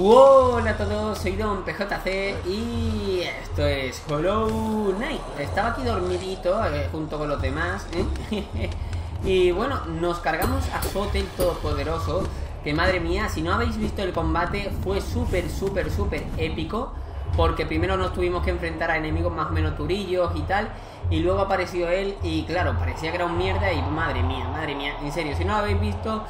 Hola a todos, soy Don PJC y esto es Hollow Knight. Estaba aquí dormidito eh, junto con los demás. ¿eh? y bueno, nos cargamos a Zote el Todopoderoso. Que madre mía, si no habéis visto el combate, fue súper, súper, súper épico. Porque primero nos tuvimos que enfrentar a enemigos más o menos turillos y tal. Y luego apareció él y claro, parecía que era un mierda y madre mía, madre mía. En serio, si no lo habéis visto,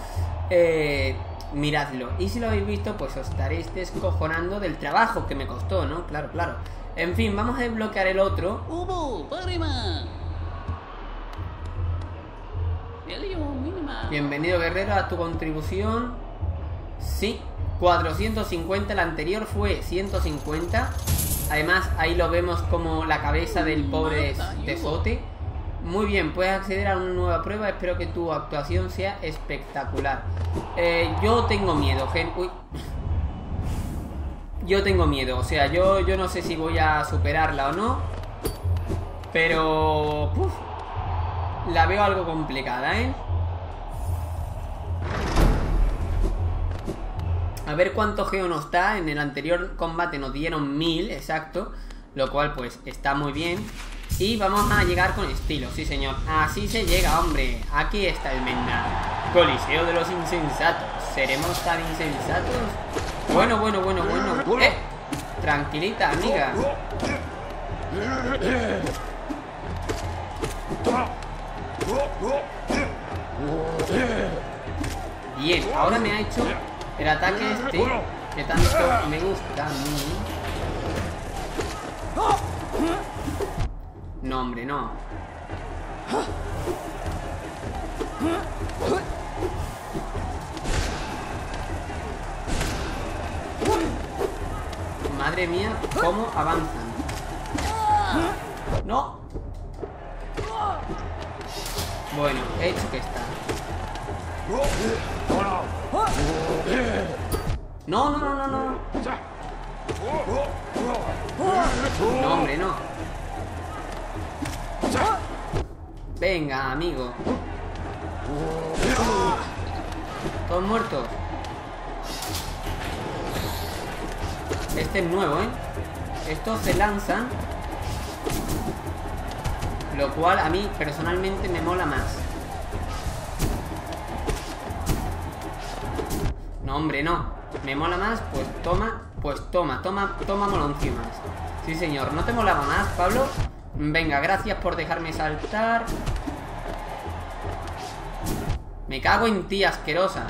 eh, miradlo. Y si lo habéis visto, pues os estaréis descojonando del trabajo que me costó, ¿no? Claro, claro. En fin, vamos a desbloquear el otro. Bienvenido guerrero a tu contribución. Sí, 450, el anterior fue 150. Además, ahí lo vemos como la cabeza del pobre Tezote. Muy bien, puedes acceder a una nueva prueba. Espero que tu actuación sea espectacular. Eh, yo tengo miedo, gente. Uy. Yo tengo miedo. O sea, yo, yo no sé si voy a superarla o no. Pero... la veo algo complicada, ¿eh? A ver cuánto geo nos da. En el anterior combate nos dieron 1000, exacto. Lo cual pues está muy bien. Y vamos a llegar con estilo, sí señor. Así se llega, hombre. Aquí está el Menna. Coliseo de los insensatos. ¿Seremos tan insensatos? Bueno, bueno, bueno, bueno. Eh, tranquilita, amiga. Bien, ahora me ha hecho el ataque este que tanto me gusta a mí. No, hombre, no. Madre mía, cómo avanzan. No. Bueno, hecho que está. No, no, no, no, no. No, hombre, no. Venga, amigo. Todos muertos. Este es nuevo, ¿eh? Estos se lanzan. Lo cual a mí personalmente me mola más. No, hombre, no. Me mola más, pues toma, pues toma, toma, toma moloncimas. Sí, señor. ¿No te molaba más, Pablo? Venga, gracias por dejarme saltar. Me cago en ti, asquerosa.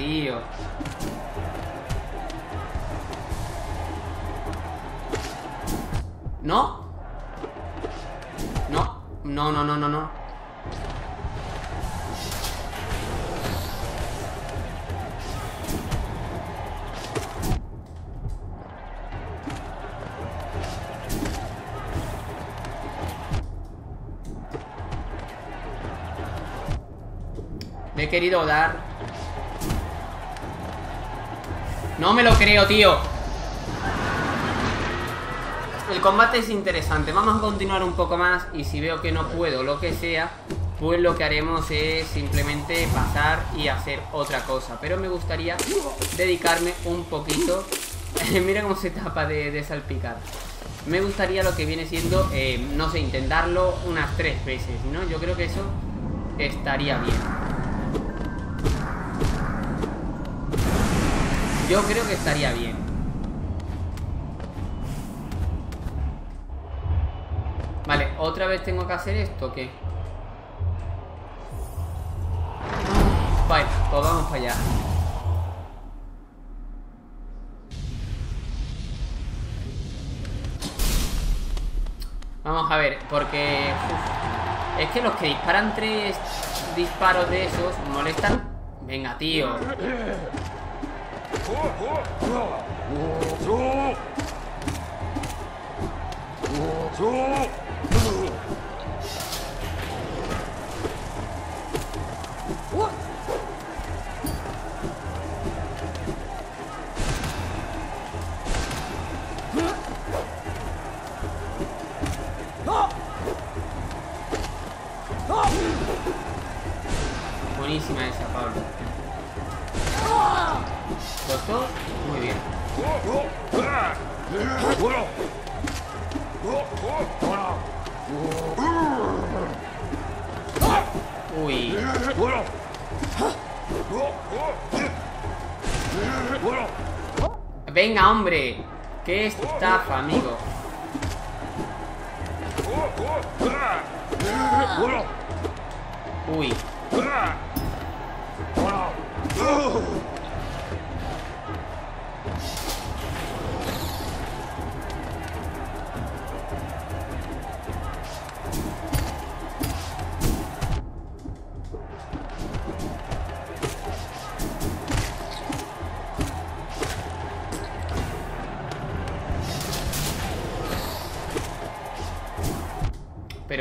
Tío. ¿No? No, no, no, no, no, no. He querido dar. No me lo creo, tío. El combate es interesante. Vamos a continuar un poco más. Y si veo que no puedo, lo que sea, pues lo que haremos es simplemente pasar y hacer otra cosa. Pero me gustaría dedicarme un poquito. Mira cómo se tapa de, salpicar. Me gustaría lo que viene siendo, eh, no sé, intentarlo unas tres veces, ¿no? Yo creo que eso estaría bien. Yo creo que estaría bien. Vale, ¿otra vez tengo que hacer esto qué? Vale, pues vamos para allá. Vamos a ver, porque... Es que los que disparan tres disparos de esos molestan. Venga, tío. Buenísima Uy. Venga, hombre. Qué estafa, amigo. Uy.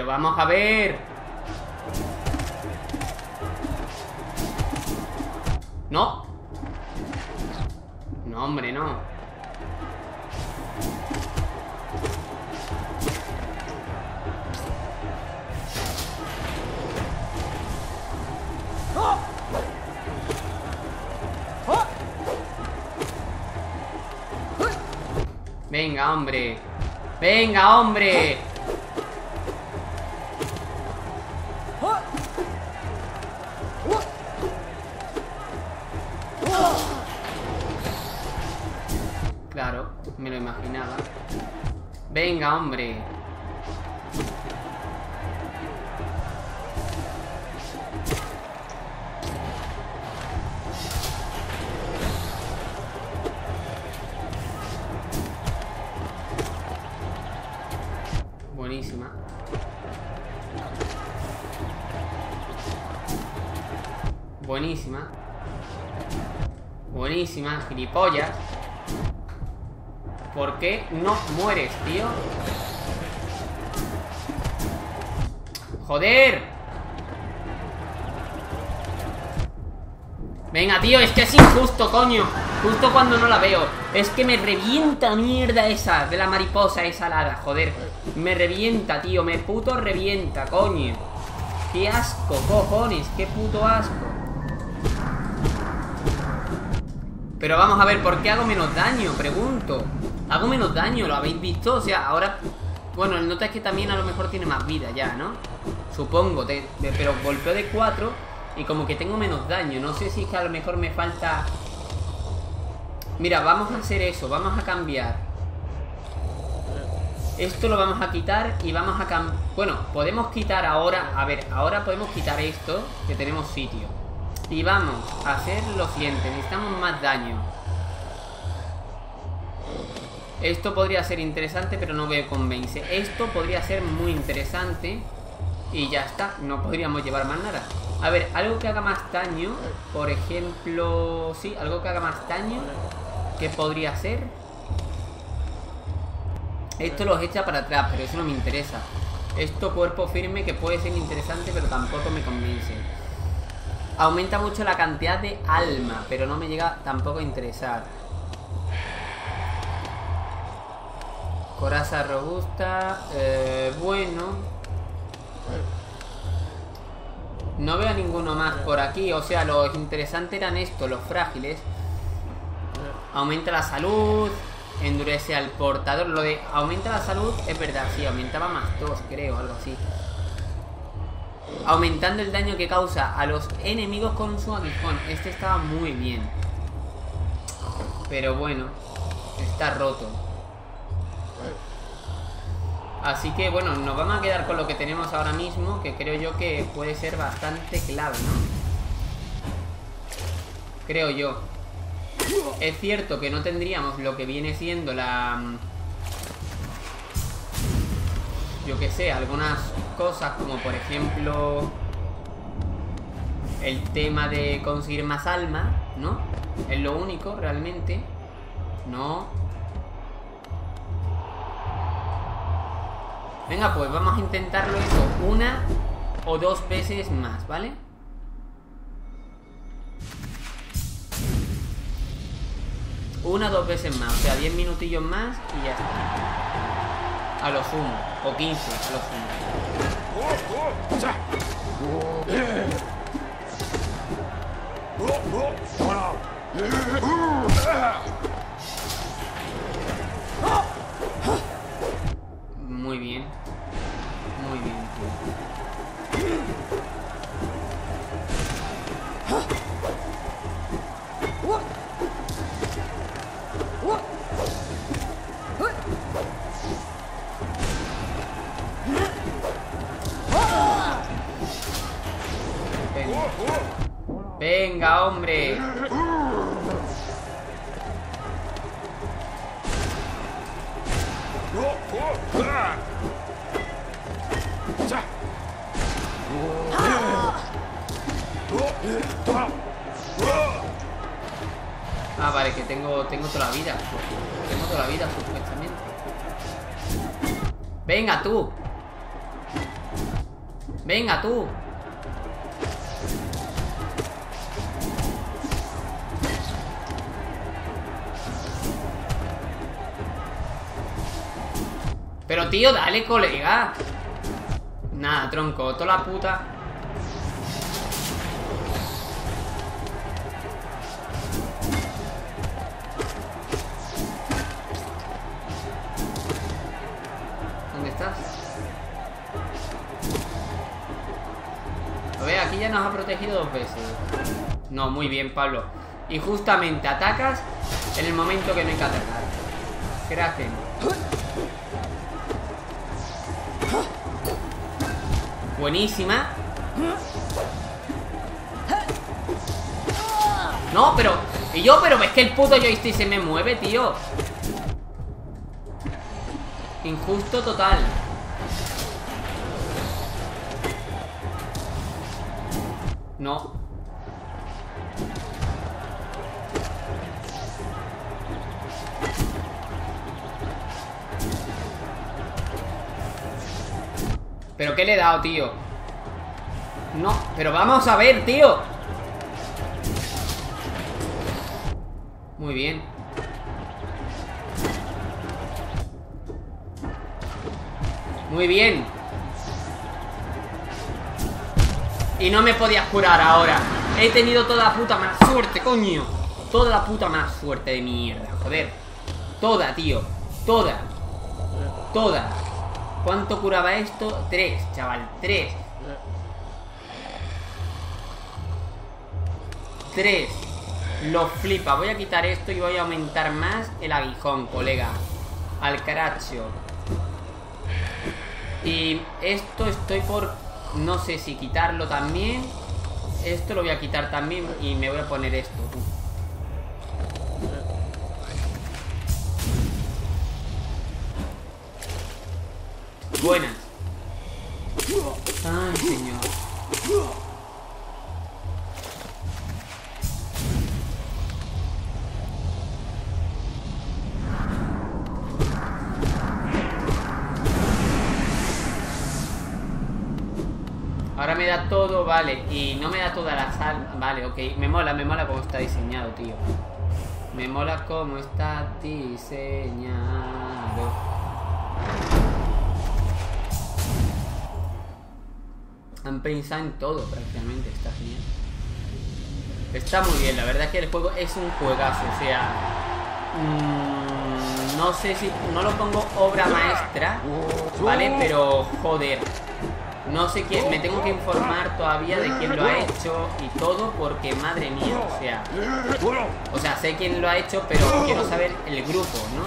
Vamos a ver. No. No, hombre, no. Venga, hombre. Venga, hombre. Buenísima, gilipollas. ¿Por qué no mueres, tío? ¡Joder! Venga, tío, es que es injusto, coño Justo cuando no la veo Es que me revienta mierda esa De la mariposa esa alada, joder Me revienta, tío, me puto revienta, coño Qué asco, cojones Qué puto asco Pero vamos a ver, ¿por qué hago menos daño? Pregunto Hago menos daño, ¿lo habéis visto? O sea, ahora... Bueno, el nota es que también a lo mejor tiene más vida ya, ¿no? Supongo, de, pero golpeo de 4 y como que tengo menos daño. No sé si es que a lo mejor me falta... Mira, vamos a hacer eso, vamos a cambiar. Esto lo vamos a quitar y vamos a cambiar... Bueno, podemos quitar ahora... A ver, ahora podemos quitar esto, que tenemos sitio. Y vamos a hacer lo siguiente, necesitamos más daño. Esto podría ser interesante, pero no me convence. Esto podría ser muy interesante. Y ya está, no podríamos llevar más nada. A ver, algo que haga más daño. Por ejemplo... Sí, algo que haga más daño. ¿Qué podría ser? Esto los echa para atrás, pero eso no me interesa. Esto cuerpo firme que puede ser interesante, pero tampoco me convence. Aumenta mucho la cantidad de alma, pero no me llega tampoco a interesar. Coraza robusta. Eh, bueno. No veo ninguno más por aquí. O sea, los interesantes eran estos, los frágiles. Aumenta la salud. Endurece al portador. Lo de aumenta la salud es verdad, sí. Aumentaba más dos, creo, algo así. Aumentando el daño que causa a los enemigos con su aguijón. Este estaba muy bien. Pero bueno, está roto. Así que bueno, nos vamos a quedar con lo que tenemos ahora mismo, que creo yo que puede ser bastante clave, ¿no? Creo yo. Es cierto que no tendríamos lo que viene siendo la... yo que sé, algunas cosas como por ejemplo el tema de conseguir más alma, ¿no? Es lo único realmente. No. Venga, pues vamos a intentarlo eso una o dos veces más, ¿vale? Una o dos veces más, o sea, 10 minutillos más y ya está. A lo sumo, o 15 a lo sumo. Muy bien. Muy bien. Venga, hombre. Ah, vale, que tengo, tengo toda la vida. Tengo toda la vida, supuestamente. Venga, tú. Venga, tú. Pero tío, dale, colega. Nada, tronco, toda la puta. ¿Dónde estás? A ver, aquí ya nos ha protegido dos veces. No, muy bien, Pablo. Y justamente atacas en el momento que no hay que atacar. Gracias Buenísima. No, pero... Y yo, pero es que el puto joystick se me mueve, tío. Injusto total he dado, tío? No, pero vamos a ver, tío. Muy bien. Muy bien. Y no me podías curar ahora. He tenido toda la puta más suerte, coño. Toda la puta más suerte de mierda Joder. Toda, tío. Toda. Toda ¿Cuánto curaba esto? Tres, chaval, tres. Tres. Lo flipa, voy a quitar esto y voy a aumentar más el aguijón, colega. Al caracho. Y esto estoy por... No sé si quitarlo también. Esto lo voy a quitar también Y me voy a poner esto Buenas. Ay, señor. Ahora me da todo, vale Y no me da toda la sal Vale, ok Me mola, me mola cómo está diseñado, tío Me mola cómo está diseñado Han en todo prácticamente, está genial. Está muy bien, la verdad es que el juego es un juegazo, o sea... Mmm, no sé si... No lo pongo obra maestra, ¿vale? Pero, joder. No sé quién... Me tengo que informar todavía de quién lo ha hecho y todo, porque madre mía, o sea... O sea, sé quién lo ha hecho, pero quiero saber el grupo, ¿no?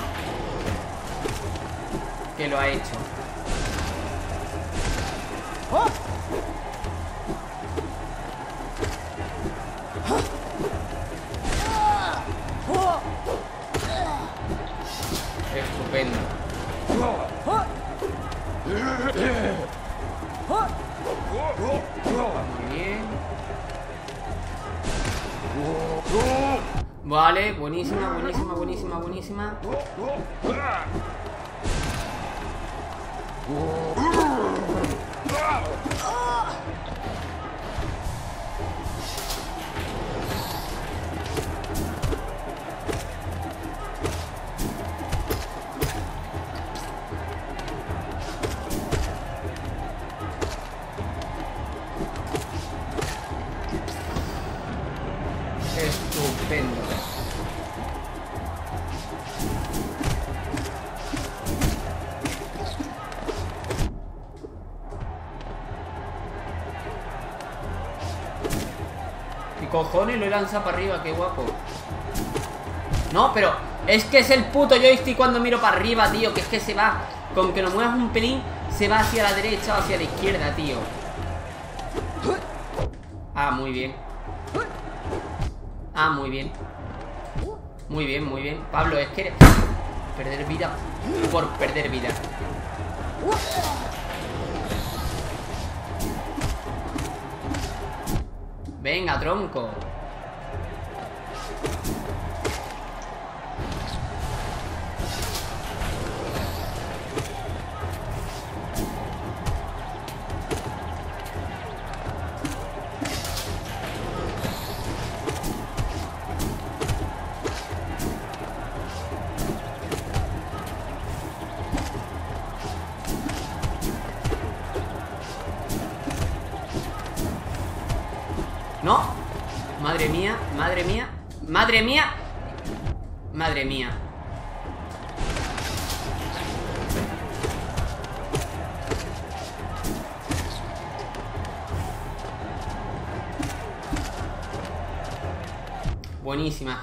Que lo ha hecho. Buenísima, buenísima. Cojones lo he lanzado para arriba? Qué guapo. No, pero es que es el puto joystick cuando miro para arriba, tío. Que es que se va. Con que lo muevas un pelín, se va hacia la derecha o hacia la izquierda, tío. Ah, muy bien. Ah, muy bien. Muy bien, muy bien. Pablo, es que... Perder vida por perder vida. Venga, tronco.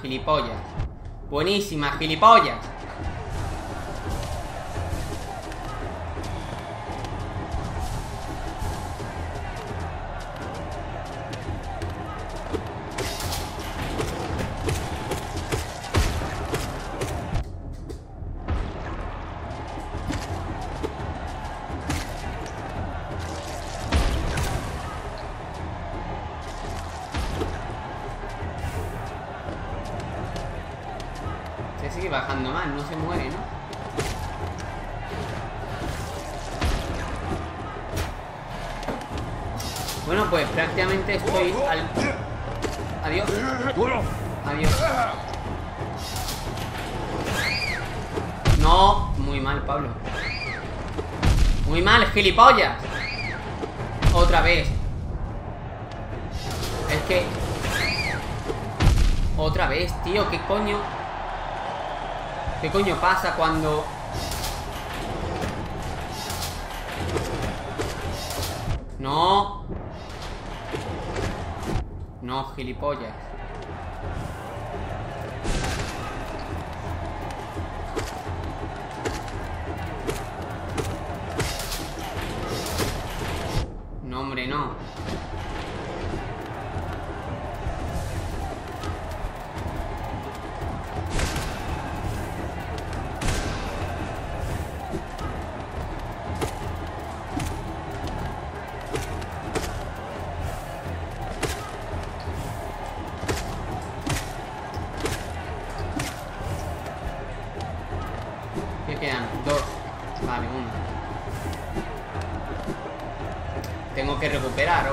Gilipollas. Buenísima, gilipollas. Gilipollas. Otra vez. Es que... Otra vez, tío, ¿qué coño? ¿Qué coño pasa cuando... No. No, gilipollas.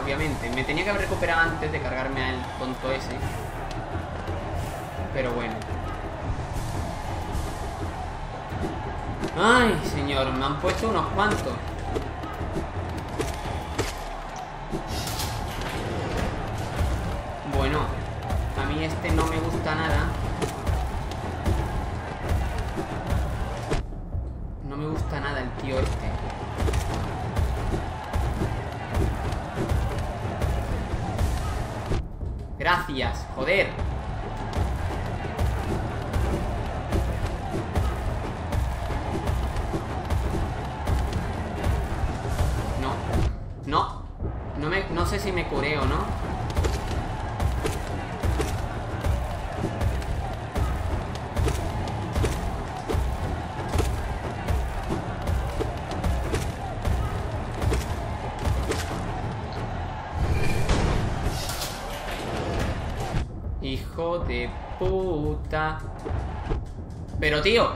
Obviamente. Me tenía que haber recuperado antes de cargarme al tonto ese. Pero bueno. Ay, señor, me han puesto unos cuantos. Bueno, a mí este no me gusta nada. No me gusta nada el tío este. Gracias, joder. Tío.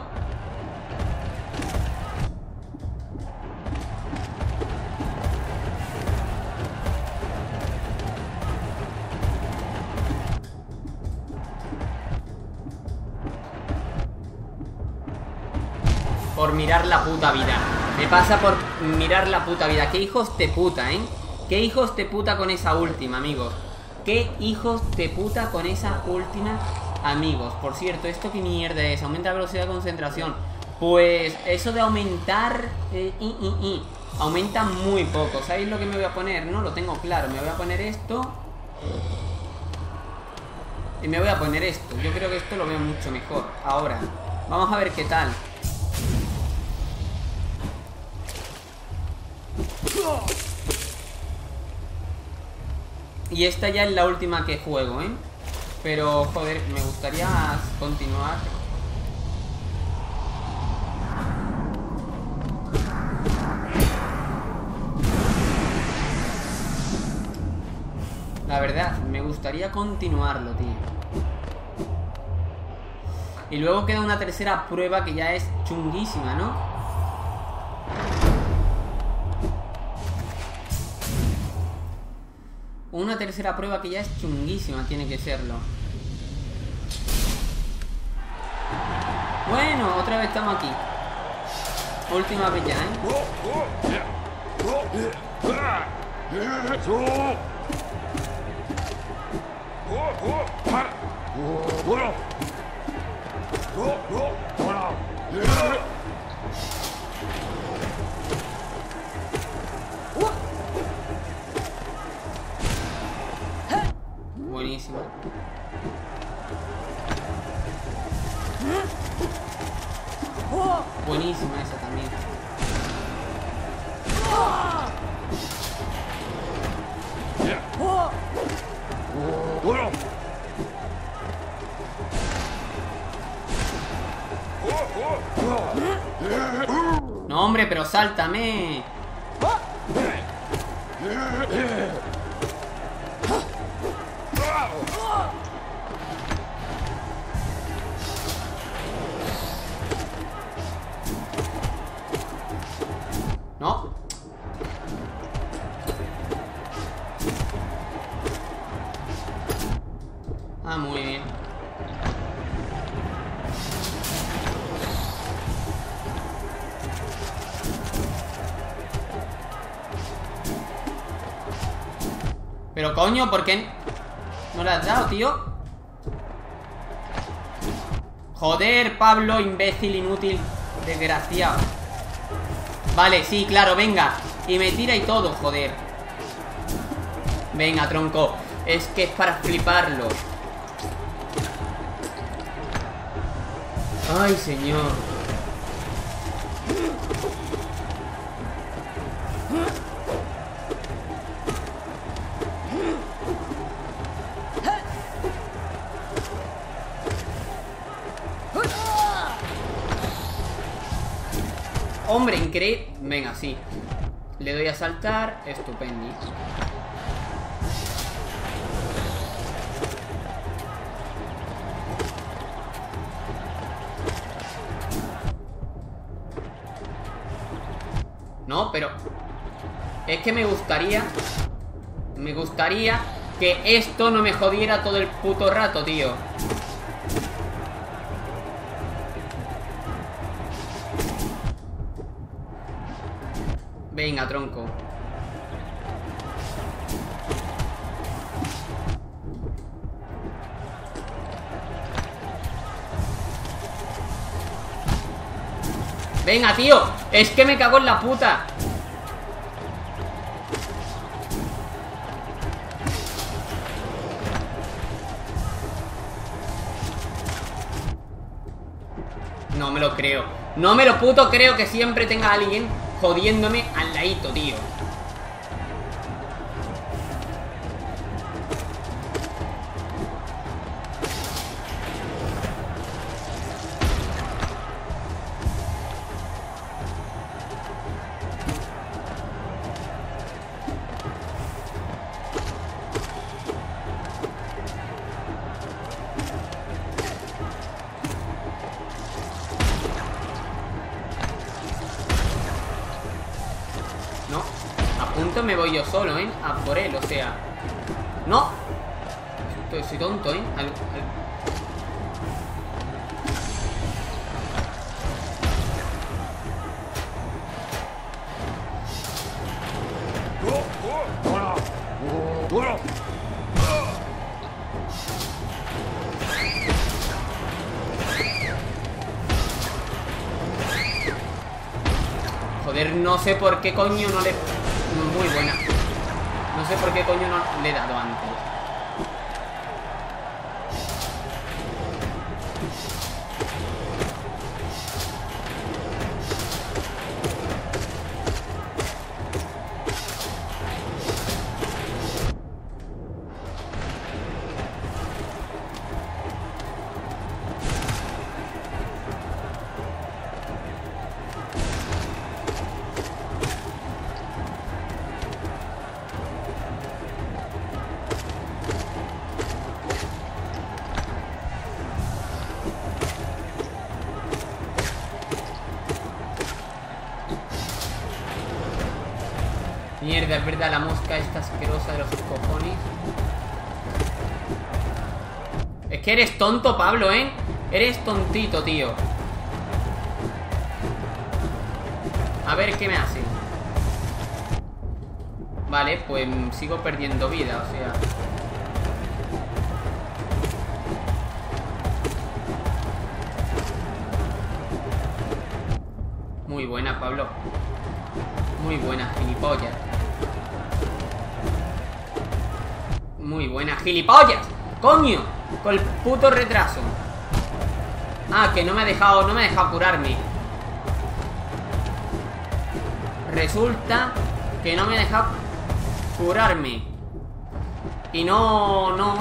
Por mirar la puta vida. Me pasa por mirar la puta vida. Qué hijos de puta, ¿eh? Qué hijos de puta con esa última, amigos. Qué hijos de puta con esa última, amigos. Por cierto, ¿esto qué mierda es? Aumenta la velocidad de concentración. Pues eso de aumentar... Eh, aumenta muy poco. ¿Sabéis lo que me voy a poner? No lo tengo claro. Me voy a poner esto. Y me voy a poner esto. Yo creo que esto lo veo mucho mejor. Ahora, vamos a ver qué tal. Y esta ya es la última que juego, ¿eh? Pero, joder, me gustaría continuar. La verdad, me gustaría continuarlo, tío. Y luego queda una tercera prueba que ya es chunguísima, ¿no? Tercera prueba que ya es chunguísima, tiene que serlo. Bueno, otra vez estamos aquí. Última vez ya, ¿eh? Buenísima esa también. No, hombre, pero sáltame. Ah, muy bien. Pero coño, ¿por qué no le has dado, tío? Joder, Pablo, imbécil, inútil, desgraciado. Vale, sí, claro, venga Y me tira y todo, joder Venga, tronco Es que es para fliparlo Ay, señor Hombre, increíble. Venga, sí. Le doy a saltar. Estupendo. Es que me gustaría... Me gustaría que esto no me jodiera todo el puto rato, tío. Venga, tronco. Venga, tío. Es que me cago en la puta. No me lo puto creo que siempre tenga alguien jodiéndome al ladito, tío. Solo, ¿eh? A por él, o sea... ¡No! Estoy, soy tonto, ¿eh? Al- al- Joder, no sé por qué coño no le... Muy buena. Sé por qué coño no le he dado antes. Tonto, Pablo, ¿eh? Eres tontito, tío. A ver qué me hace. Vale, pues sigo perdiendo vida, o sea... Muy buena, Pablo. Muy buena, gilipollas. Muy buena, gilipollas. Coño, con el puto retraso. Ah, que no me ha dejado, no me ha dejado curarme. Resulta que no me ha dejado curarme. Y no, no.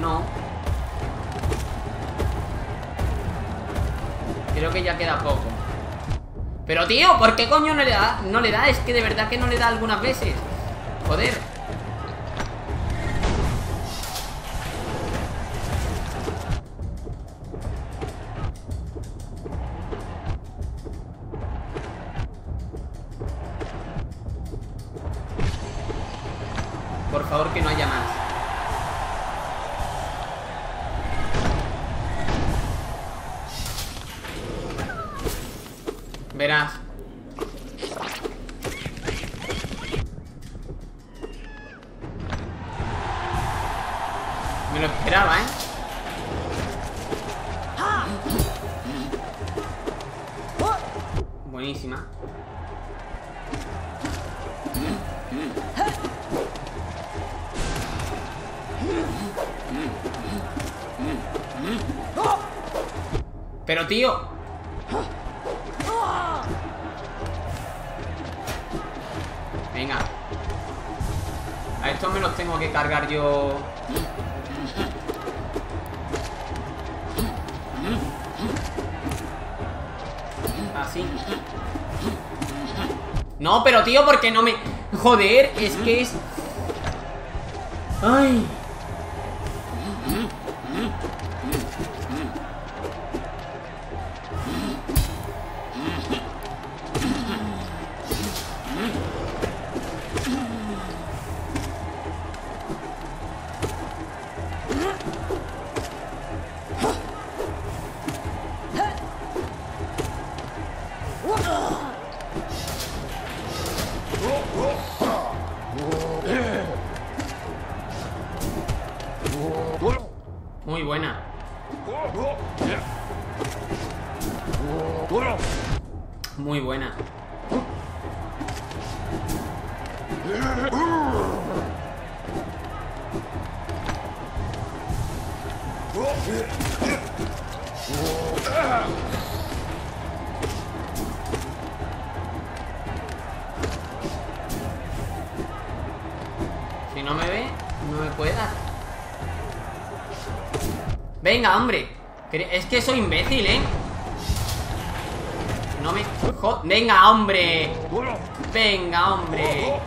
No. Creo que ya queda poco. Pero tío, ¿por qué coño no le da? No le da, es que de verdad que no le da algunas veces. Joder. A estos me los tengo que cargar yo. Así. No, pero tío, porque no me... Joder, es que es... Ay. Venga, hombre. Es que soy imbécil, ¿eh? No me... Venga, hombre. Venga, hombre.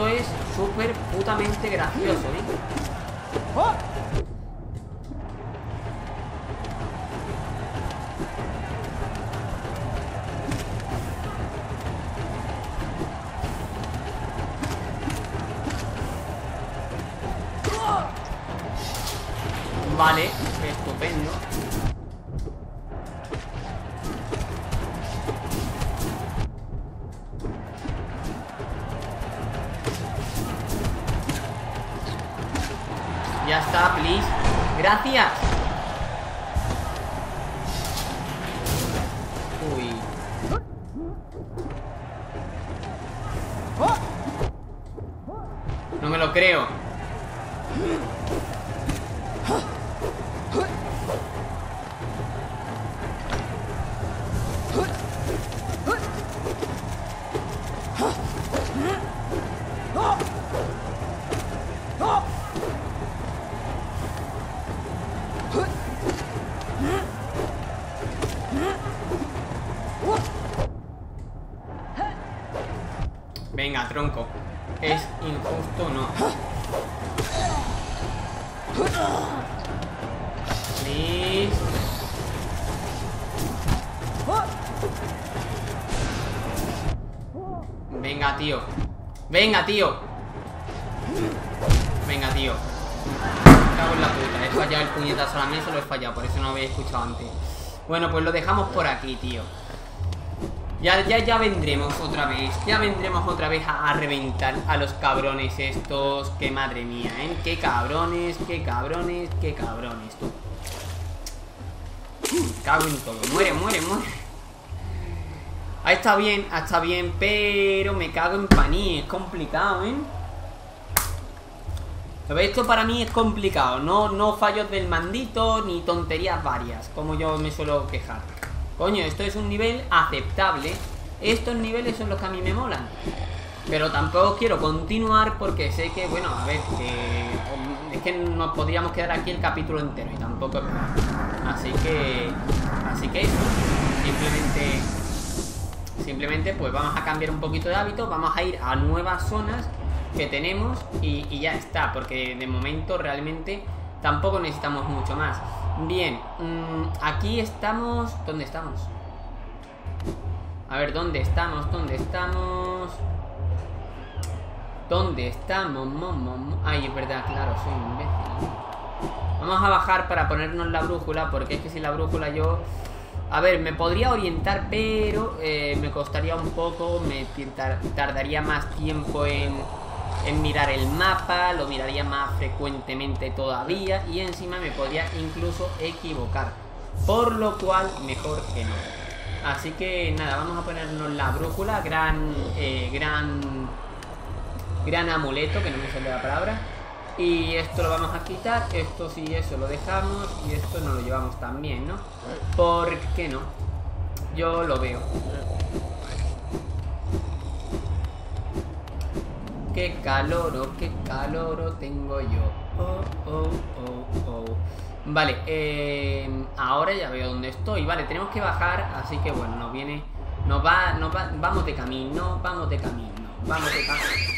Esto es súper putamente gracioso, ¿eh? Venga, tío. Venga, tío. Me cago en la puta. He fallado el puñetazo a la mesa, lo he fallado. Por eso no lo había escuchado antes. Bueno, pues lo dejamos por aquí, tío. Ya, ya, ya vendremos otra vez. Ya vendremos otra vez a, a reventar a los cabrones estos. Que madre mía, ¿eh? Qué cabrones, qué cabrones, qué cabrones, tú. Cago en todo. Muere, muere, muere. Está bien, está bien, pero me cago en paní. Es complicado, ¿eh? Esto para mí es complicado. No, no fallos del mandito ni tonterías varias, como yo me suelo quejar. Coño, esto es un nivel aceptable. Estos niveles son los que a mí me molan. Pero tampoco quiero continuar porque sé que, bueno, a ver, es que nos podríamos quedar aquí el capítulo entero y tampoco. Así que, así que eso, simplemente, simplemente pues vamos a cambiar un poquito de hábito, vamos a ir a nuevas zonas que tenemos y, ya está, porque de momento realmente tampoco necesitamos mucho más. Bien, mmm, aquí estamos, ¿dónde estamos? A ver, ¿dónde estamos? ¿Dónde estamos? ¿Dónde estamos? Ay, es verdad, claro, soy un imbécil. Vamos a bajar para ponernos la brújula, porque es que sin la brújula yo... A ver, me podría orientar, pero eh, me costaría un poco, me tardaría más tiempo en, mirar el mapa, lo miraría más frecuentemente todavía y encima me podría incluso equivocar. Por lo cual, mejor que no. Así que nada, vamos a ponernos la brújula, gran, eh, gran gran amuleto, que no me sale la palabra. Y esto lo vamos a quitar, esto sí, eso lo dejamos y esto no lo llevamos también, ¿no? ¿Por qué no? Yo lo veo. Qué caloro, qué caloro tengo yo. Oh, oh, oh, oh. Vale, eh, ahora ya veo dónde estoy. Vale, tenemos que bajar, así que bueno, nos viene... Nos va, nos va, vamos de camino, vamos de camino, vamos de camino.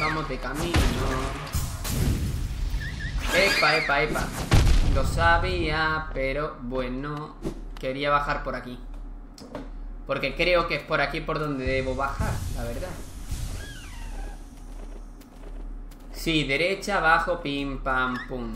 Vamos de camino. Epa, epa, epa. Lo sabía, pero bueno. Quería bajar por aquí. Porque creo que es por aquí por donde debo bajar, la verdad. Sí, derecha, abajo, pim, pam, pum.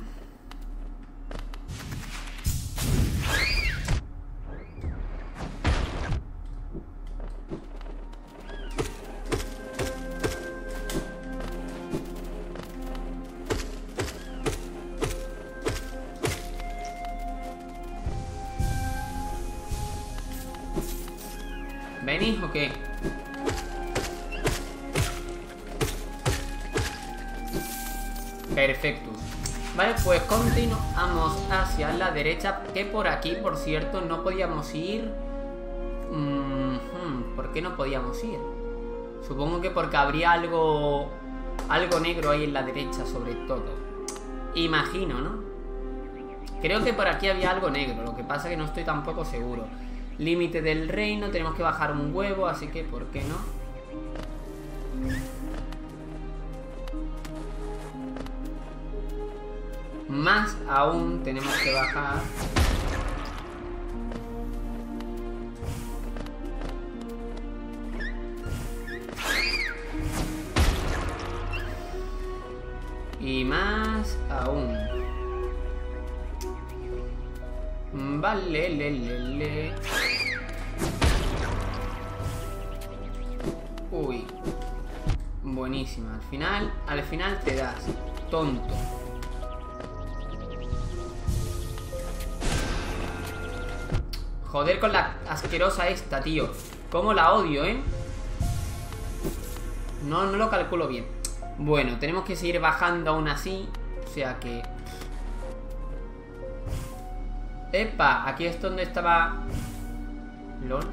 Que por aquí, por cierto, no podíamos ir... ¿Por qué no podíamos ir? Supongo que porque habría algo... Algo negro ahí en la derecha sobre todo. Imagino, ¿no? Creo que por aquí había algo negro, lo que pasa que no estoy tampoco seguro. Límite del reino, tenemos que bajar un huevo, así que ¿por qué no? Más aún tenemos que bajar Y más aún. Vale, le, le, le. Uy. Buenísima. Al final, al final te das. Tonto. Joder con la asquerosa esta, tío. Cómo la odio, ¿eh? No, no lo calculo bien. Bueno, tenemos que seguir bajando aún así. O sea que... ¡Epa! Aquí es donde estaba... ¿Lol?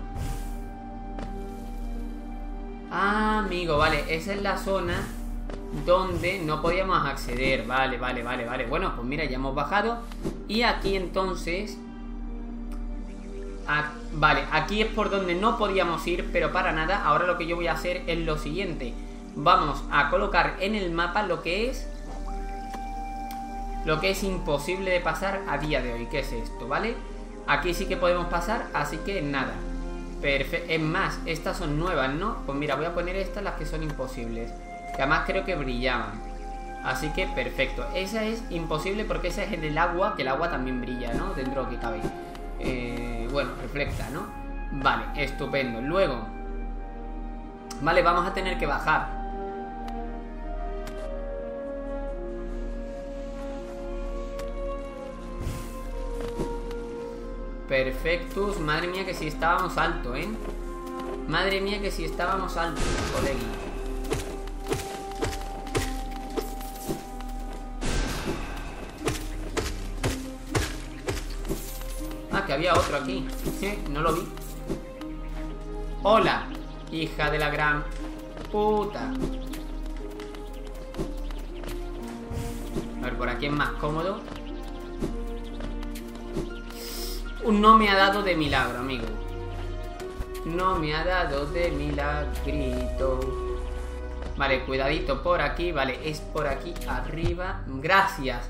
Ah, amigo, vale. Esa es la zona donde no podíamos acceder. Vale, vale, vale, vale. Bueno, pues mira, ya hemos bajado. Y aquí entonces... vale, aquí es por donde no podíamos ir, pero para nada. Ahora lo que yo voy a hacer es lo siguiente vamos a colocar en el mapa lo que es lo que es imposible de pasar a día de hoy, que es esto, ¿vale? Aquí sí que podemos pasar, así que nada. Perfecto. Es más, estas son nuevas, ¿no? Pues mira, voy a poner estas las que son imposibles. Que además creo que brillaban. Así que perfecto. Esa es imposible porque esa es en el agua, que el agua también brilla, ¿no? Dentro que cabe. Eh, bueno, refleja, ¿no? Vale, estupendo. Luego... Vale, vamos a tener que bajar. Perfectus. Madre mía que si estábamos alto, ¿eh? Madre mía que si estábamos alto, colegui. Que había otro aquí. No lo vi. Hola, hija de la gran puta. A ver, por aquí es más cómodo. No me ha dado de milagro, amigo. No me ha dado de milagrito. Vale, cuidadito por aquí. Vale, es por aquí arriba. Gracias.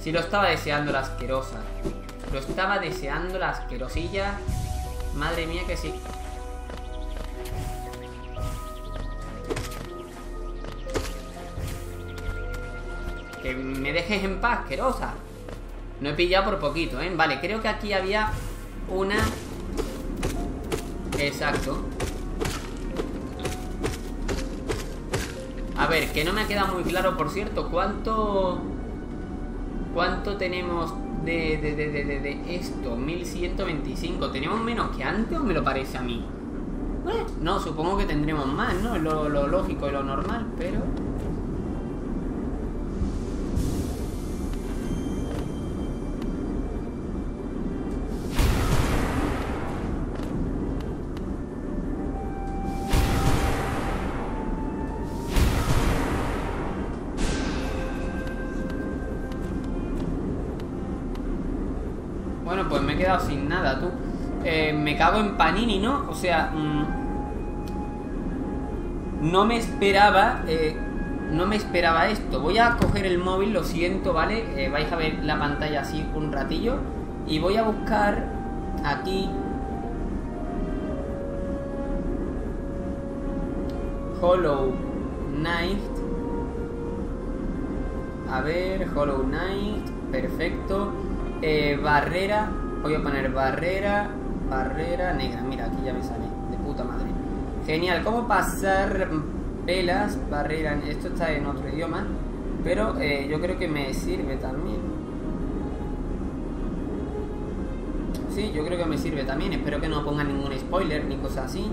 Si lo estaba deseando la asquerosa. Lo estaba deseando la asquerosilla. Madre mía que sí. Que me dejes en paz, asquerosa. No he pillado por poquito, ¿eh? Vale, creo que aquí había una... Exacto. A ver, que no me ha quedado muy claro, por cierto, ¿cuánto... ¿Cuánto tenemos de, de, de, de, de esto? 1125. ¿Tenemos menos que antes o me lo parece a mí? Bueno, no, supongo que tendremos más, ¿no? Lo, lo lógico y lo normal, pero... cago en Panini, ¿no? O sea, mm, no me esperaba, eh, no me esperaba esto. Voy a coger el móvil, lo siento, ¿vale? Eh, vais a ver la pantalla así un ratillo. Y voy a buscar aquí... Hollow Knight. A ver, Hollow Knight. Perfecto. barrera Voy a poner barrera, barrera negra. Mira, aquí ya me sale. De puta madre. Genial. ¿Cómo pasar velas, barrera? Esto está en otro idioma. Pero eh, yo creo que me sirve también. Sí, yo creo que me sirve también. Espero que no pongan ningún spoiler ni cosas así.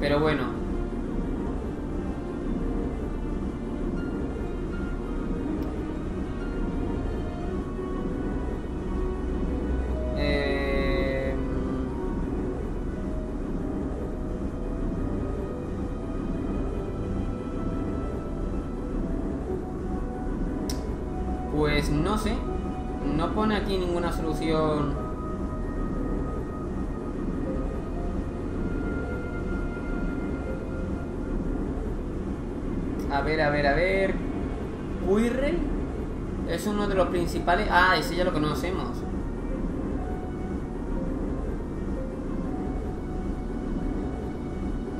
Pero bueno, A ver, a ver, a ver. Quirrell es uno de los principales. Ah, ese ya lo conocemos.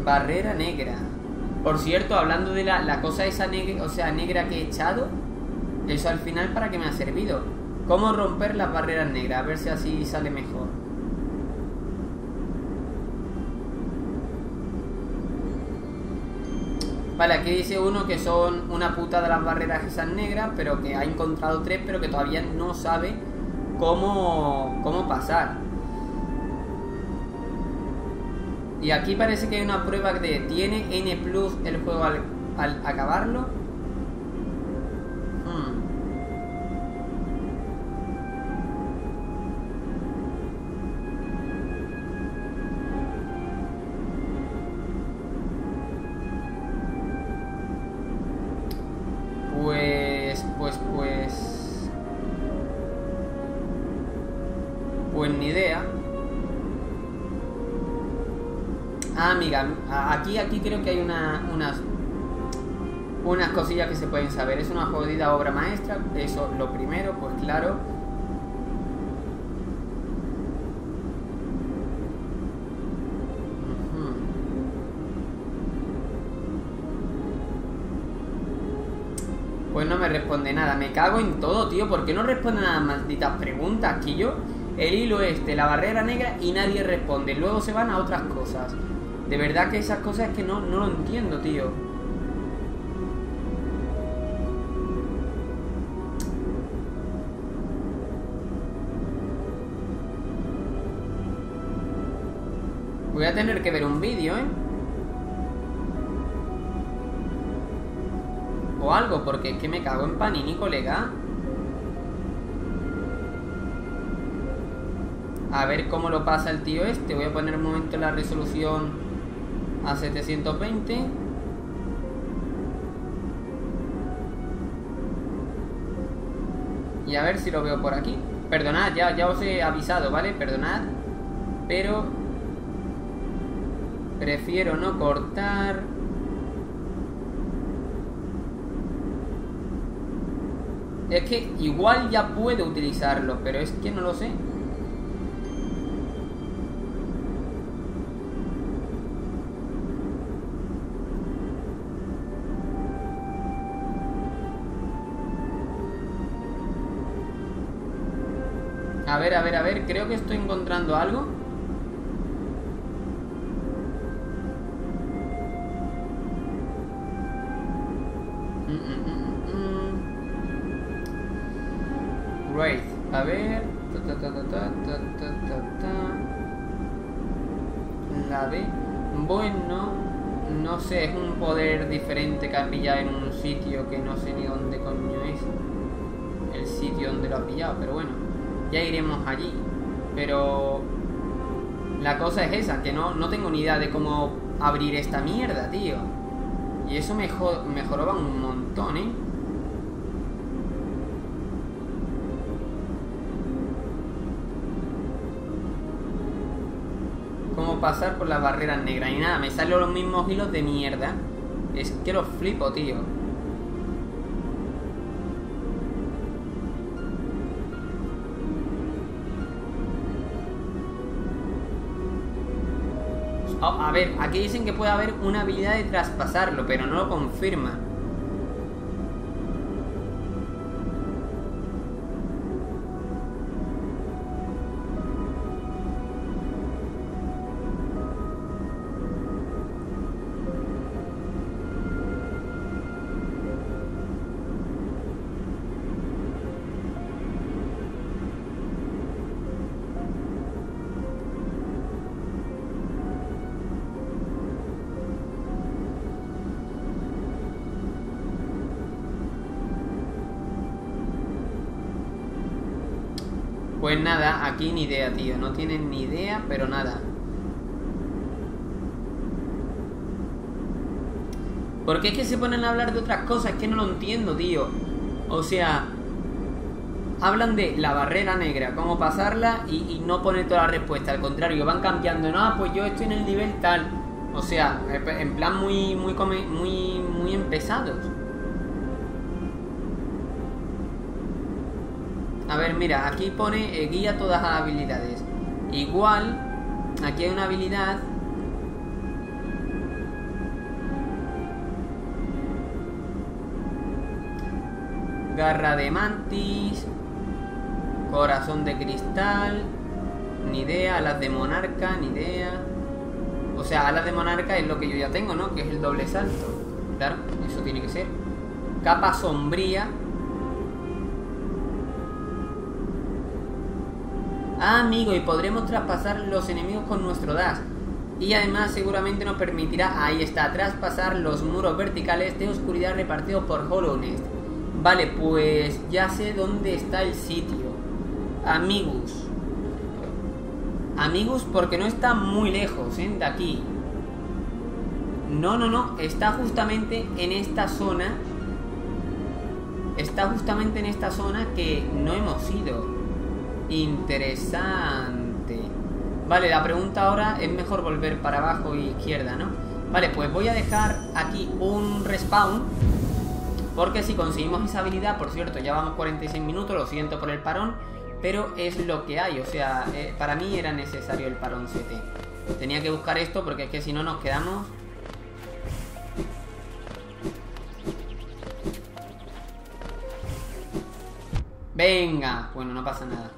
Barrera negra. Por cierto, hablando de la, la cosa esa negra, o sea, negra que he echado, eso al final para qué me ha servido. ¿Cómo romper las barreras negras? A ver si así sale mejor. Vale, aquí dice uno que son una puta de las barreras esas negras, pero que ha encontrado tres, pero que todavía no sabe cómo, cómo pasar. Y aquí parece que hay una prueba de tiene N plus el juego al, al acabarlo. Ah, amiga, aquí, aquí creo que hay una, unas, unas cosillas que se pueden saber. Es una jodida obra maestra, eso lo primero, pues claro. Pues no me responde nada, me cago en todo, tío. ¿Por qué no responde nada malditas preguntas? Yo, el hilo este, la barrera negra y nadie responde. Luego se van a otras cosas. De verdad que esas cosas es que no, no lo entiendo, tío. Voy a tener que ver un vídeo, ¿eh? O algo, porque es que me cago en panini, colega. A ver cómo lo pasa el tío este. Voy a poner un momento la resolución a 720. Y a ver si lo veo por aquí. Perdonad, ya, ya os he avisado, ¿vale? Perdonad. Pero... Prefiero no cortar... Es que igual ya puedo utilizarlo, pero es que no lo sé. Ver, a ver, a ver, creo que estoy encontrando algo. Mm, mm, mm. Wraith, a ver. La B. Bueno, no sé, es un poder diferente que has pillado en un sitio que no sé ni dónde coño es. El sitio donde lo has pillado, pero bueno ya iremos allí. Pero la cosa es esa, que no, no tengo ni idea de cómo abrir esta mierda, tío. Y eso me, jo me joroba un montón, ¿eh? Cómo pasar por las barreras negras. Y nada, me salen los mismos hilos de mierda. Es que los flipo, tío. Ver, aquí dicen que puede haber una habilidad de traspasarlo, pero no lo confirma. Ni idea, tío. No tienen ni idea, pero nada. ¿Por qué es que se ponen a hablar de otras cosas? Es que no lo entiendo, tío. O sea... hablan de la barrera negra, cómo pasarla y, no poner toda la respuesta. Al contrario, van cambiando. No, pues yo estoy en el nivel tal. O sea, en plan muy, muy, muy, muy empezados. A ver, mira, aquí pone eh, guía todas las habilidades. Igual, aquí hay una habilidad Garra de mantis. Corazón de cristal. Ni idea. Alas de monarca. Ni idea. O sea, alas de monarca es lo que yo ya tengo, ¿no? Que es el doble salto. Claro, eso tiene que ser. Capa sombría. Ah, amigo, y podremos traspasar los enemigos con nuestro dash. Y además seguramente nos permitirá, ahí está, traspasar los muros verticales de oscuridad repartidos por Hollow Nest. Vale, pues ya sé dónde está el sitio. Amigos. Amigos, porque no está muy lejos, ¿eh? De aquí. No, no, no. Está justamente en esta zona. Está justamente en esta zona que no hemos ido. Interesante. Vale, la pregunta ahora es mejor volver para abajo y izquierda, ¿no? Vale, pues voy a dejar aquí un respawn porque si conseguimos esa habilidad, por cierto, ya vamos 46 minutos, lo siento por el parón, pero es lo que hay, o sea, eh, para mí era necesario el parón CT. Tenía que buscar esto porque es que si no nos quedamos... Venga, bueno, no pasa nada.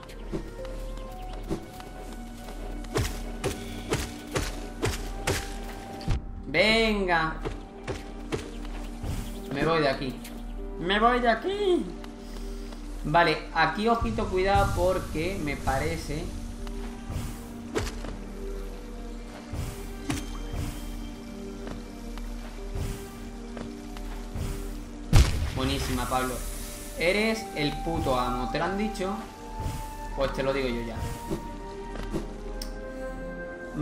Venga. Me voy de aquí. Me voy de aquí. Vale, aquí ojito cuidado porque me parece... Buenísima, Pablo. Eres el puto amo. ¿Te lo han dicho? Pues te lo digo yo ya.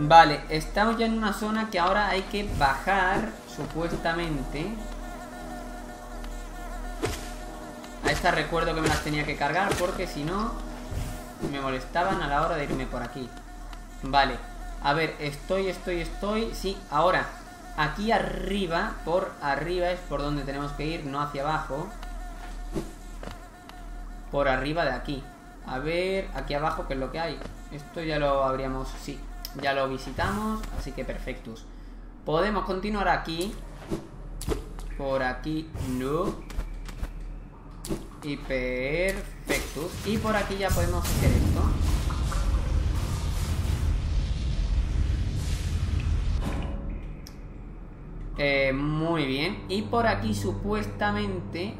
Vale, estamos ya en una zona que ahora hay que bajar, supuestamente. A esta recuerdo que me las tenía que cargar porque si no me molestaban a la hora de irme por aquí. Vale, a ver, estoy, estoy, estoy. Sí, ahora, aquí arriba, por arriba es por donde tenemos que ir, no hacia abajo. Por arriba de aquí. A ver, aquí abajo, ¿qué es lo que hay? Esto ya lo habríamos... Sí, ya lo visitamos, así que perfectos. Podemos continuar aquí. Por aquí, no. Y perfecto. Y por aquí ya podemos hacer esto. Eh, muy bien. Y por aquí supuestamente...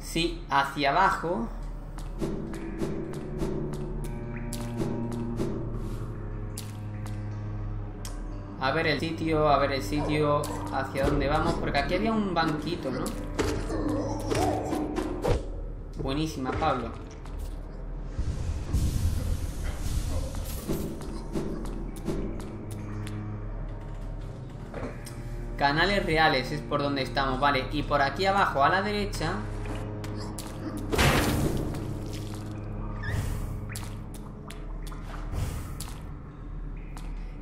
Sí, hacia abajo. A ver el sitio, a ver el sitio, hacia dónde vamos, porque aquí había un banquito, ¿no? Buenísima, Pablo. Canales reales es por donde estamos, vale. Y por aquí abajo a la derecha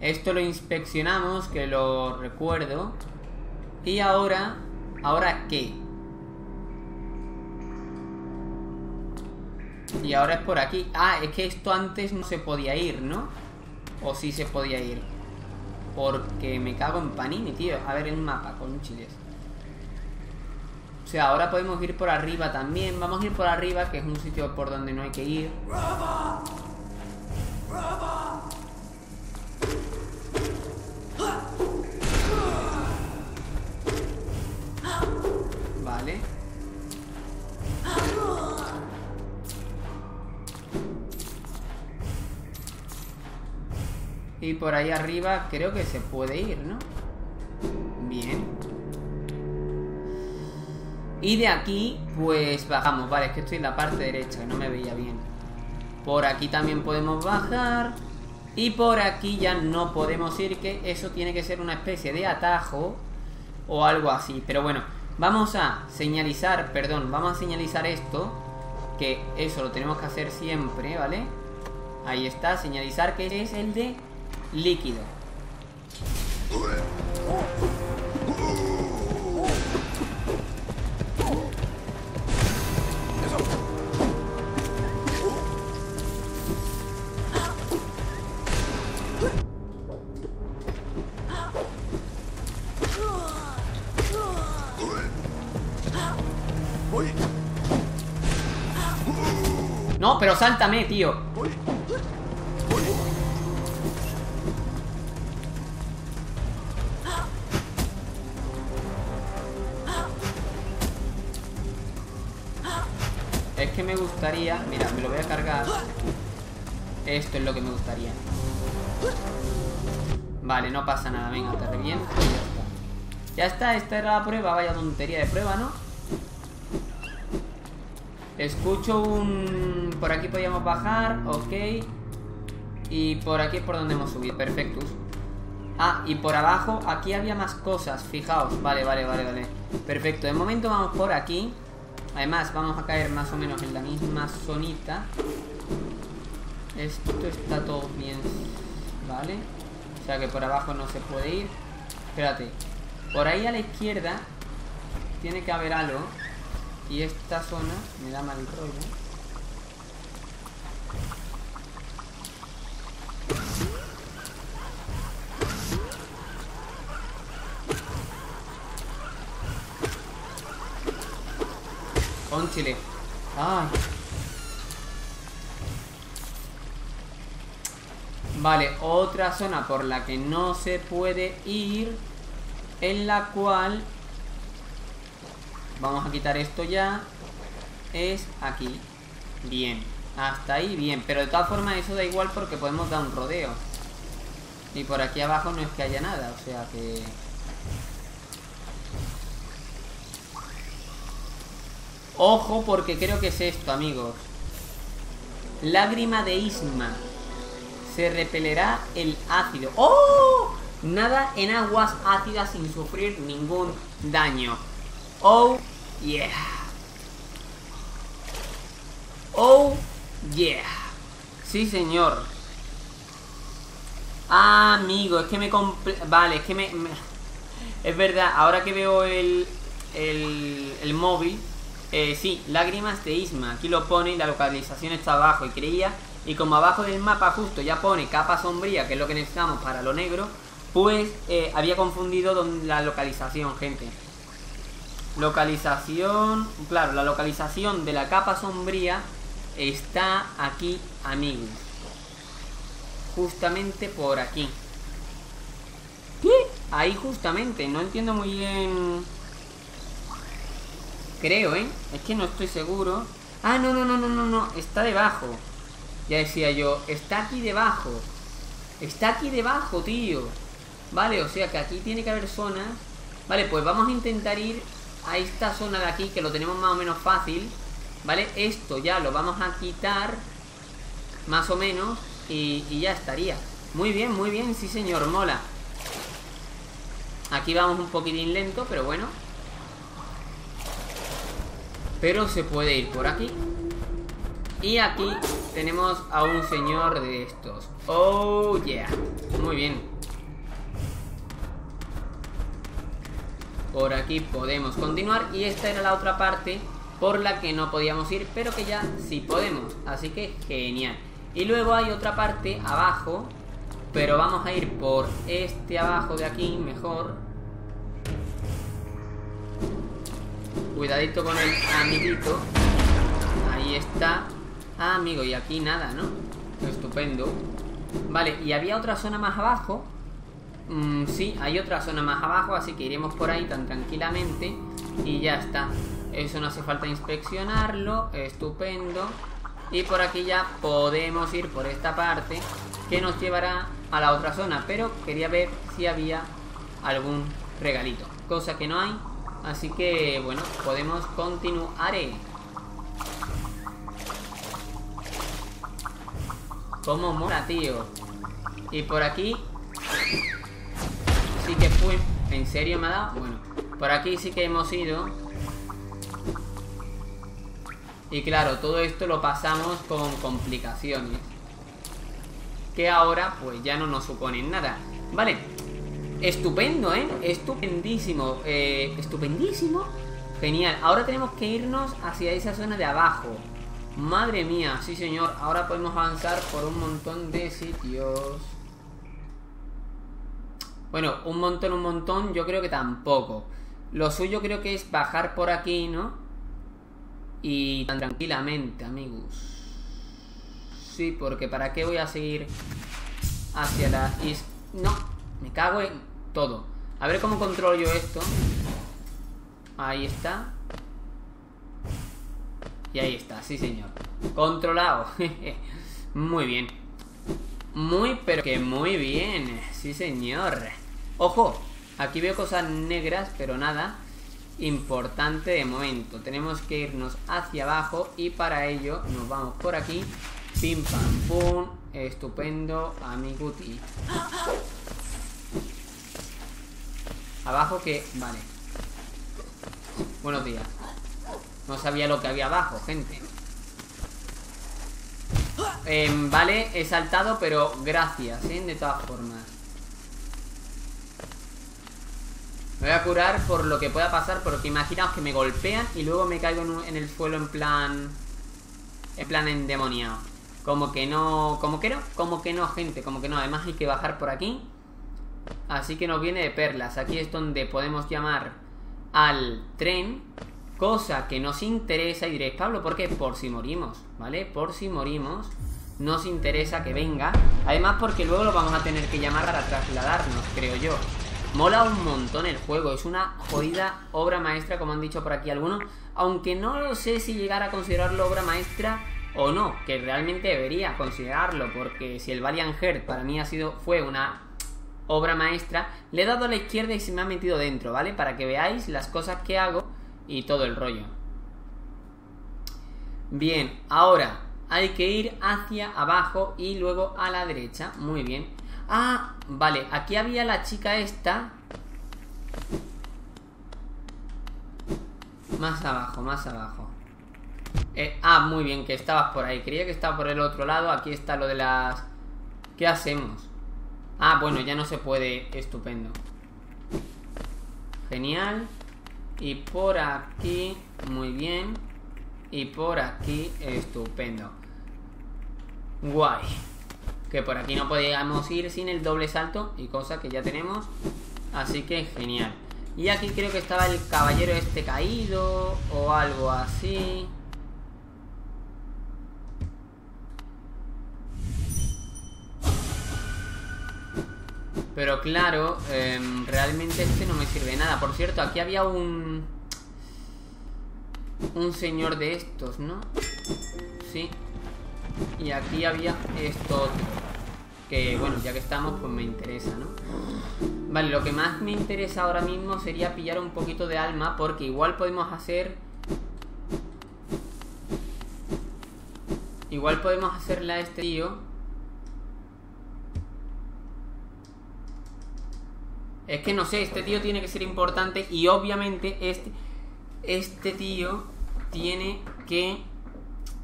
Esto lo inspeccionamos, que lo recuerdo. Y ahora, ¿ahora qué? Y ahora es por aquí. Ah, es que esto antes no se podía ir, ¿no? O sí se podía ir. Porque me cago en panini, tío. A ver el mapa, con chiles. O sea, ahora podemos ir por arriba también. Vamos a ir por arriba, que es un sitio por donde no hay que ir. Y por ahí arriba creo que se puede ir, ¿no? Bien. Y de aquí, pues bajamos. Vale, es que estoy en la parte derecha, que no me veía bien. Por aquí también podemos bajar. Y por aquí ya no podemos ir, que eso tiene que ser una especie de atajo o algo así. Pero bueno, Vamos a señalizar, perdón, vamos a señalizar esto. Que eso lo tenemos que hacer siempre, ¿vale? Ahí está, señalizar que es el de líquido. No, pero sáltame, tío. Gustaría... Mira, me lo voy a cargar. Esto es lo que me gustaría. Vale, no pasa nada. Venga, te reviento y ya está. Ya está, esta era la prueba. Vaya tontería de prueba, ¿no? Escucho un... Por aquí podíamos bajar, ok. Y por aquí es por donde hemos subido, perfectus. Ah, y por abajo, aquí había más cosas, fijaos. Vale, vale, vale, vale. Perfecto, de momento vamos por aquí. Además, vamos a caer más o menos en la misma zonita. Esto está todo bien, ¿vale? O sea que por abajo no se puede ir. Espérate. Por ahí a la izquierda tiene que haber algo. Y esta zona me da mal rollo. Chile. Ay. Vale, otra zona por la que no se puede ir. En la cual Vamos a quitar esto ya. Es aquí. Bien. Hasta ahí, bien. Pero de todas formas eso da igual porque podemos dar un rodeo. Y por aquí abajo no es que haya nada. O sea que... Ojo porque creo que es esto, amigos. Lágrima de Isma. Se repelerá el ácido. ¡Oh! Nada en aguas ácidas sin sufrir ningún daño. Oh, yeah. Oh, yeah. Sí, señor. Ah, amigo, es que me Vale, es que me, Es verdad, ahora que veo el, el, el móvil... Eh, sí, lágrimas de Isma. Aquí lo pone y la localización está abajo. Y creía... Y como abajo del mapa justo ya pone capa sombría, que es lo que necesitamos para lo negro, pues eh, había confundido la localización, gente. Localización, claro, la localización de la capa sombría está aquí, amigos. Justamente por aquí. ¿Qué? Ahí justamente, no entiendo muy bien... Creo, ¿eh? Es que no estoy seguro. Ah, no, no, no, no, no, no, está debajo. Ya decía yo, está aquí debajo. Está aquí debajo, tío. Vale, o sea que aquí tiene que haber zonas. Vale, pues vamos a intentar ir a esta zona de aquí que lo tenemos más o menos fácil ¿Vale? Esto ya lo vamos a quitar Más o menos y, ya estaría Muy bien, muy bien, sí señor, mola Aquí vamos un poquitín lento, pero bueno Pero se puede ir por aquí Y aquí tenemos a un señor de estos Oh yeah Muy bien Por aquí podemos continuar y esta era la otra parte por la que no podíamos ir, pero que ya sí podemos. Así que genial. Y luego hay otra parte abajo, pero vamos a ir por este abajo de aquí mejor. Cuidadito con el amiguito. Ahí está. Ah, amigo, y aquí nada, ¿no? Estupendo. Vale, y había otra zona más abajo Mm, sí, hay otra zona más abajo, así que iremos por ahí tan tranquilamente y ya está. Eso no hace falta inspeccionarlo, estupendo. Y por aquí ya podemos ir por esta parte que nos llevará a la otra zona. Pero quería ver si había algún regalito, cosa que no hay. Así que bueno, podemos continuar. Como mola, tío. Y por aquí Así que fue... ¿En serio me ha dado? Bueno. Por aquí sí que hemos ido. Y claro, todo esto lo pasamos con complicaciones. Que ahora pues ya no nos suponen nada. Vale. Estupendo, ¿eh? Estupendísimo. Eh, estupendísimo. Genial. Ahora tenemos que irnos hacia esa zona de abajo. Madre mía, sí señor. Ahora podemos avanzar por un montón de sitios. Bueno, un montón, un montón, yo creo que tampoco. Lo suyo creo que es bajar por aquí, ¿no? Y tranquilamente, amigos. Sí, porque ¿para qué voy a seguir hacia la No, me cago en todo. A ver cómo controlo yo esto. Ahí está. Y ahí está, sí señor. Controlado. Muy bien. Muy, pero que muy bien. Sí, señor. Ojo, aquí veo cosas negras, pero nada importante de momento. Tenemos que irnos hacia abajo y para ello nos vamos por aquí. Pim pam pum. Estupendo, amiguti. Abajo que... Vale. Buenos días. No sabía lo que había abajo, gente. Em, vale, he saltado, pero gracias, ¿eh? De todas formas. Me voy a curar por lo que pueda pasar, porque imaginaos que me golpean y luego me caigo en, el suelo en plan... En plan endemoniado. Como que no... Como que no, como que no, gente, como que no. Además hay que bajar por aquí. Así que nos viene de perlas. Aquí es donde podemos llamar al tren Cosa que nos interesa, y diréis, Pablo, ¿por qué? Por si morimos, ¿vale? Por si morimos, nos interesa que venga. Además, porque luego lo vamos a tener que llamar para trasladarnos, creo yo. Mola un montón el juego, es una jodida obra maestra, como han dicho por aquí algunos. Aunque no lo sé si llegar a considerarlo obra maestra o no, que realmente debería considerarlo, porque si el Valiant Heart para mí ha sido, fue una obra maestra, le he dado a la izquierda y se me ha metido dentro, ¿vale? Para que veáis las cosas que hago y todo el rollo. Bien, ahora hay que ir hacia abajo y luego a la derecha. Muy bien. Ah, vale, aquí había la chica esta. Más abajo, más abajo. Eh, ah, muy bien, que estabas por ahí. Creía que estaba por el otro lado. Aquí está lo de las... ¿Qué hacemos? Ah, bueno, ya no se puede. Estupendo. Genial. Y por aquí, muy bien. Y por aquí, estupendo. Guay. Que por aquí no podíamos ir sin el doble salto y cosa que ya tenemos. Así que genial. Y aquí creo que estaba el caballero este caído o algo así. Pero claro, em, realmente este no me sirve de nada. Por cierto, aquí había un... Un señor de estos, ¿no? Sí. Y aquí había esto que, bueno, ya que estamos, pues me interesa, ¿no? Vale, lo que más me interesa ahora mismo sería pillar un poquito de alma porque igual podemos hacer... Igual podemos hacerle a este tío Es que no sé, este tío tiene que ser importante y obviamente este, este tío tiene que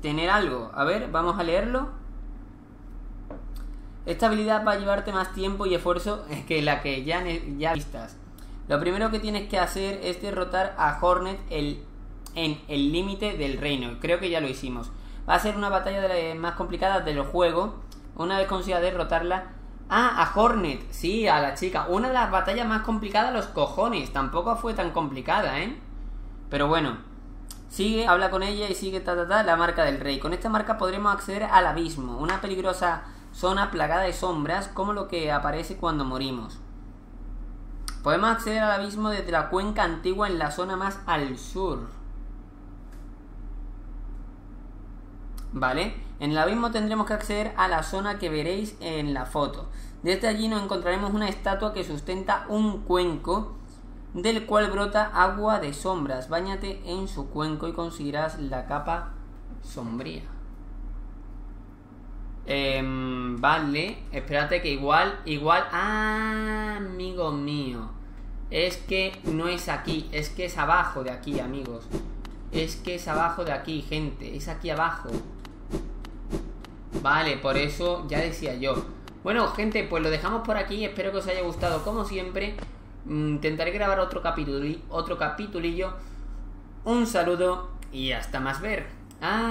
tener algo. A ver, vamos a leerlo. Esta habilidad va a llevarte más tiempo y esfuerzo que la que ya, ya vistas. Lo primero que tienes que hacer es derrotar a Hornet en el límite del reino. Creo que ya lo hicimos. Va a ser una batalla de las más complicadas del juego. Una vez consiga derrotarla, Ah, a Hornet. Sí, a la chica. Una de las batallas más complicadas, los cojones. Tampoco fue tan complicada, ¿eh? Pero bueno. Sigue, habla con ella y sigue ta, ta, ta, la marca del rey. Con esta marca podremos acceder al abismo, una peligrosa zona plagada de sombras, como lo que aparece cuando morimos. Podemos acceder al abismo desde la cuenca antigua en la zona más al sur. ¿Vale? En el abismo tendremos que acceder a la zona que veréis en la foto. Desde allí nos encontraremos una estatua que sustenta un cuenco del cual brota agua de sombras. Báñate en su cuenco y conseguirás la capa sombría. Em, vale, espérate que igual, igual... Ah, amigo mío. Es que no es aquí, es que es abajo de aquí, amigos. Es que es abajo de aquí, gente. Es aquí abajo. Vale, por eso ya decía yo. Bueno, gente, pues lo dejamos por aquí. Espero que os haya gustado como siempre. Mm, intentaré grabar otro capítulo, otro capitulillo. Un saludo y hasta más ver. Adiós.